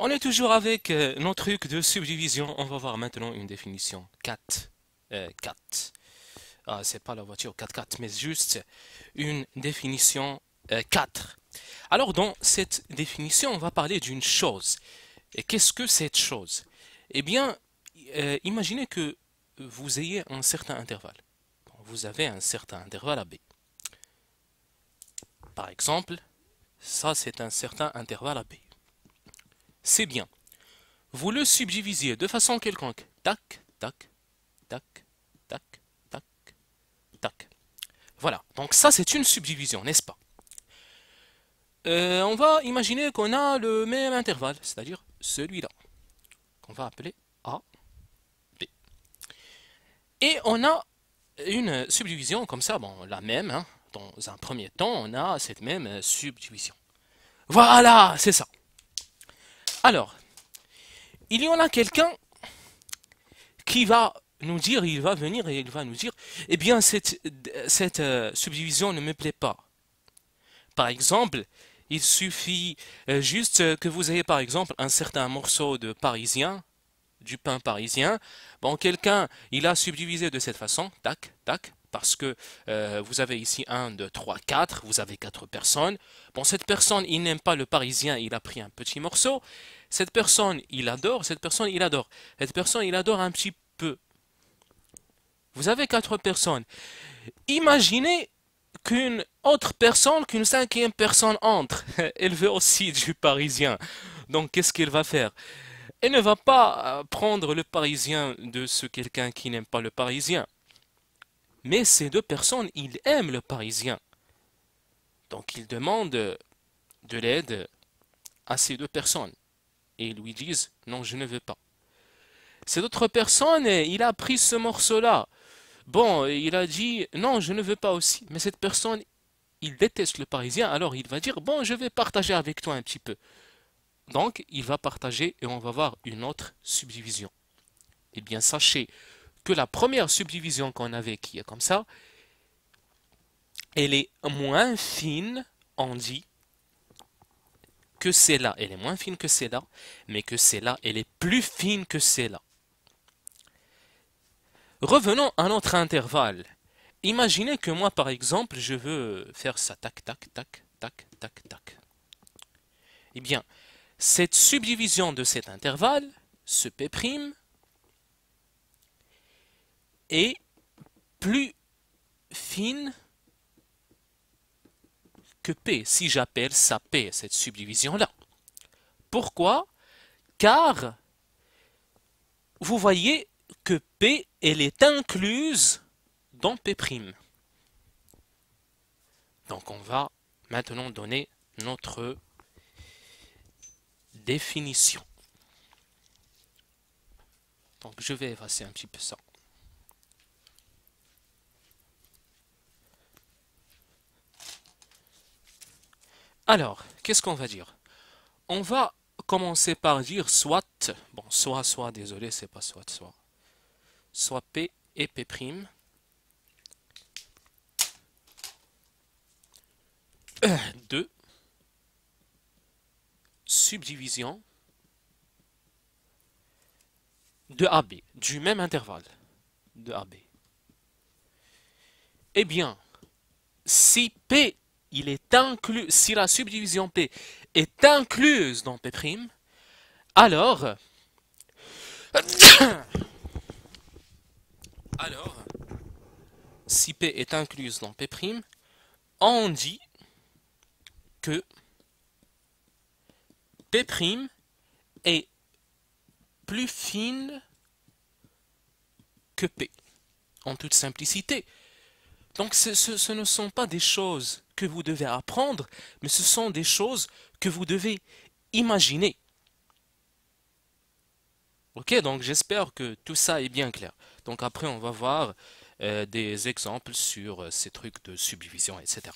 On est toujours avec euh, nos trucs de subdivision. On va voir maintenant une définition. 4. 4. Ah, c'est pas la voiture 4-4, mais juste une définition 4. Alors, dans cette définition, on va parler d'une chose. Et qu'est-ce que cette chose? Eh bien, euh, imaginez que vous ayez un certain intervalle. Vous avez un certain intervalle AB. Par exemple, ça c'est un certain intervalle AB. C'est bien. Vous le subdivisiez de façon quelconque. Tac, tac, tac, tac, tac, tac. Voilà. Donc ça c'est une subdivision, n'est-ce pas? Euh, On va imaginer qu'on a le même intervalle, c'est-à-dire celui-là, qu'on va appeler A, B. Et on a une subdivision comme ça, bon, la même, hein. dans un premier temps, on a cette même subdivision. Voilà, c'est ça. Alors, il y en a quelqu'un qui va nous dire, il va venir et il va nous dire, eh bien, cette, euh, subdivision ne me plaît pas. Par exemple, il suffit euh, juste que vous ayez par exemple un certain morceau de parisien, du pain parisien. Bon, quelqu'un, il a subdivisé de cette façon, tac, tac, parce que euh, vous avez ici 1, 2, 3, 4, vous avez 4 personnes. Bon, cette personne, il n'aime pas le parisien, il a pris un petit morceau. Cette personne, il adore, cette personne, il adore. Cette personne, il adore un petit peu. Vous avez 4 personnes. Imaginez qu'une autre personne, qu'une cinquième personne entre. Elle veut aussi du parisien. Donc qu'est-ce qu'elle va faire? Elle ne va pas euh, prendre le parisien de ce quelqu'un qui n'aime pas le parisien. Mais ces deux personnes, ils aiment le parisien. Donc ils demandent de l'aide à ces deux personnes. Et ils lui disent, non, je ne veux pas. Cette autre personne, il a pris ce morceau-là. Bon, il a dit, non, je ne veux pas aussi. Mais cette personne, il déteste le Parisien, alors il va dire, bon, je vais partager avec toi un petit peu. Donc, il va partager et on va voir une autre subdivision. Eh bien, sachez la première subdivision qu'on avait, qui est comme ça, elle est moins fine, on dit, que celle-là. Elle est moins fine que celle-là, mais que celle-là, elle est plus fine que celle-là. Revenons à notre intervalle. Imaginez que moi, par exemple, je veux faire ça, tac, tac, tac, tac, tac, tac. Eh bien, cette subdivision de cet intervalle, ce P', est plus fine que P, si j'appelle ça P, cette subdivision-là. Pourquoi? Car, vous voyez, que P, elle est incluse dans P'. Donc on va maintenant donner notre définition. Donc je vais effacer un petit peu ça. Alors, qu'est-ce qu'on va dire? On va commencer par dire soit, bon, soit, soit, désolé, c'est pas soit, soit soit P et P'. de subdivision de AB, du même intervalle de AB. Eh bien, si P, il est inclus, si la subdivision P est incluse dans P', alors alors, si P est incluse dans P', on dit que P' est plus fine que P, en toute simplicité. Donc ce, ce, ne sont pas des choses que vous devez apprendre, mais ce sont des choses que vous devez imaginer. Ok, donc j'espère que tout ça est bien clair. Donc après, on va voir euh, des exemples sur euh, ces trucs de subdivision, etc.